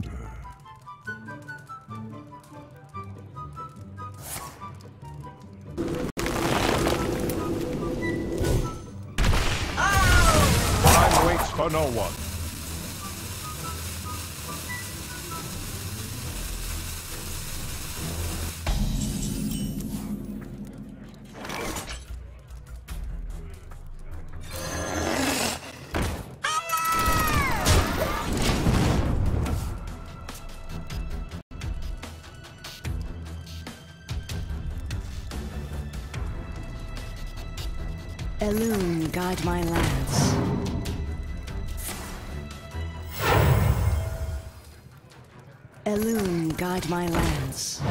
Wonder. Oh! Time waits for no one. Elune, guide my lance. Elune, guide my lance.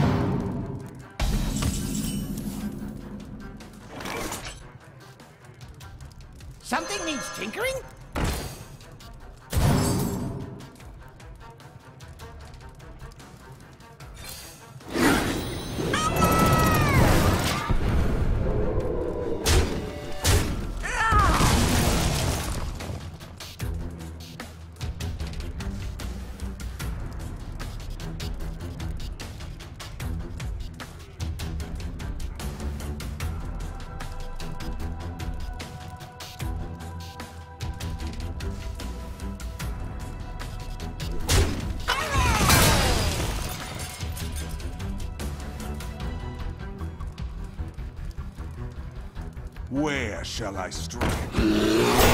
Something needs tinkering? Where shall I strike?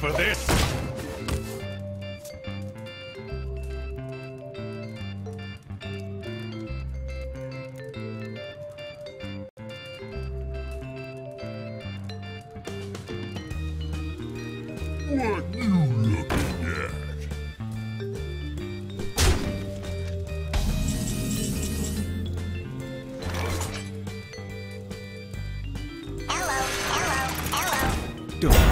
For this? What you looking at? Hello, hello, hello.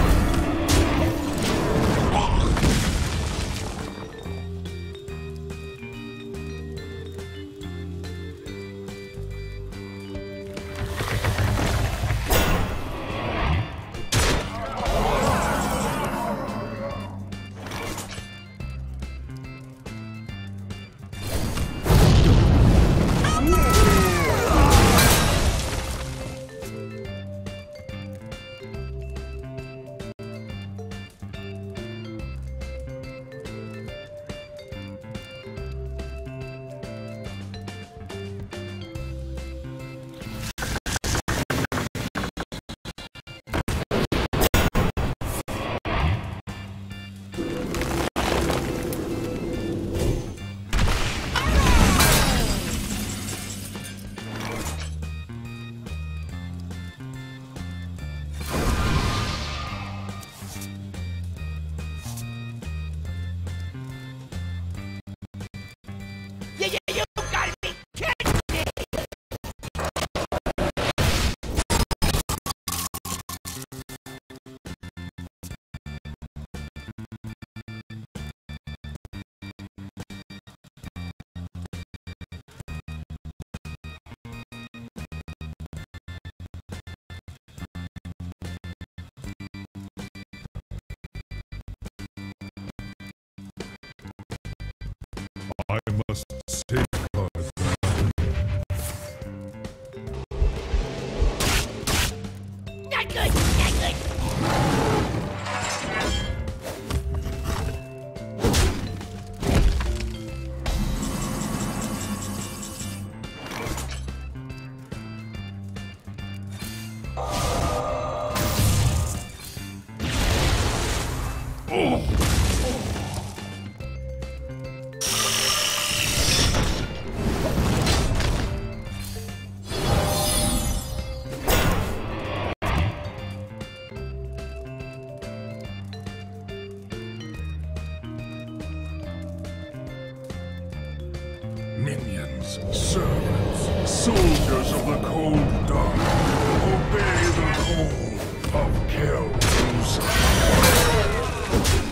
Minions, servants, soldiers of the cold dark, obey the call of Kel'Thuzad. Well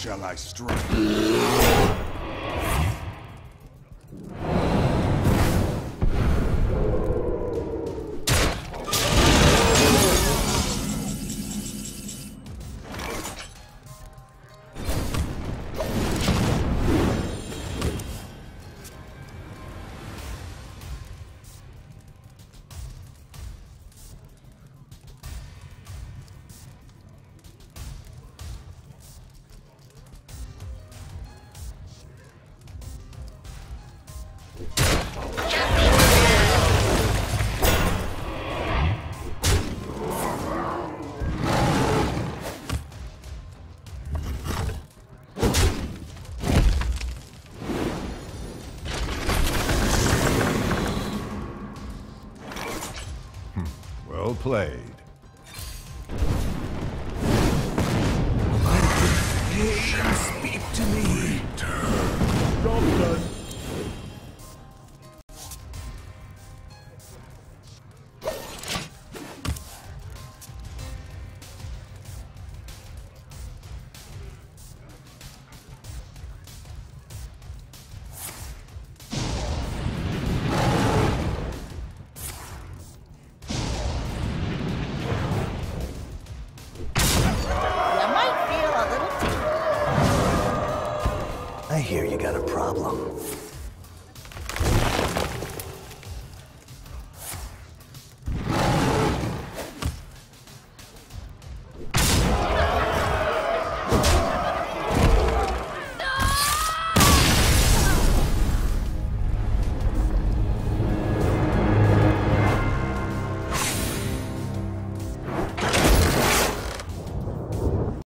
shall I strike? Well played. Speak to me. Job done.